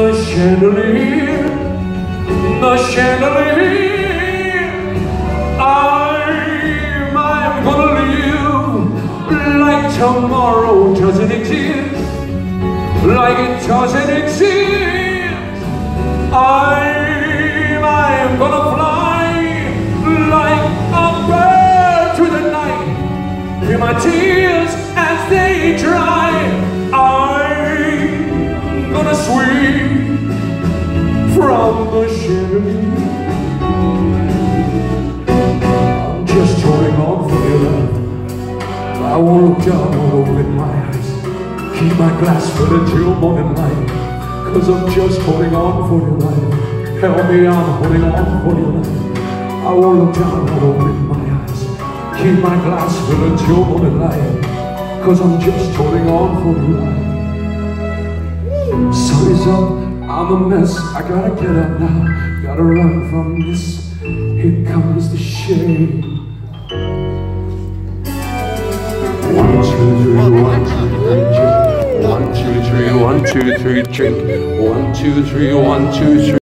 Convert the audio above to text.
the chandelier, the chandelier. I'm, I'm gonna live like tomorrow doesn't exist, like it doesn't exist. I'm, I'm gonna fly like a bird through the night. Hear my tears as they dry. From the chandelier. I'm just holding on for your love. I won't look down or open my eyes. Keep my glass filled until morning light. Cause I'm just holding on for your life. Help me, I'm holding on for your life. I won't look down or open my eyes. Keep my glass filled until morning light. Cause I'm just holding on for your life. Sun is up, I'm a mess. I gotta get up now. Gotta run from this. Here comes the shade. One, two, three, one, two, three, drink. One, two, three, one, two, three, drink. One, two, three, one, two, three.